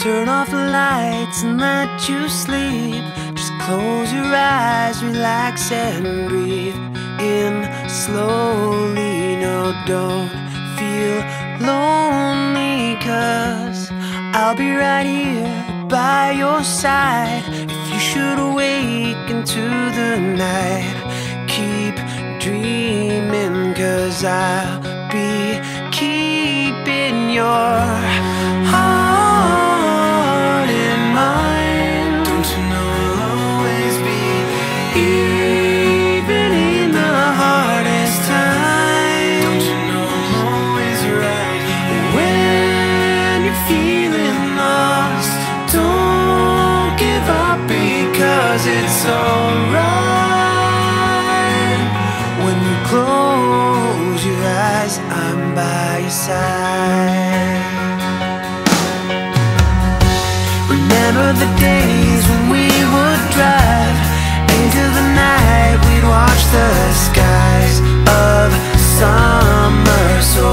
turn off the lights and let you sleep. Just close your eyes, relax and breathe in slowly. No, don't feel lonely, cause I'll be right here by your side. If you should awake into the night, keep dreaming, cause I'll be keeping your it's alright when you close your eyes. I'm by your side. Remember the days when we would drive into the night. We'd watch the skies of summer so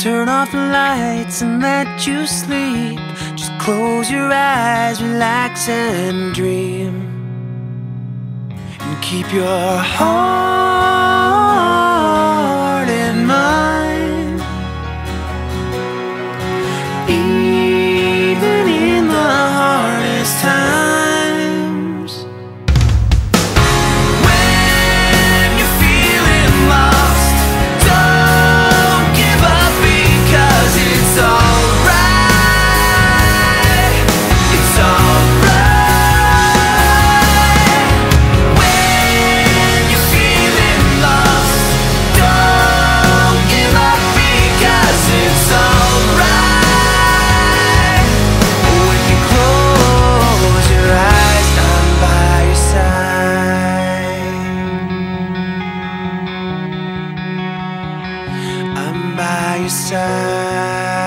turn off the lights and let you sleep. Just close your eyes, relax and dream. And keep your heart I'm by your side.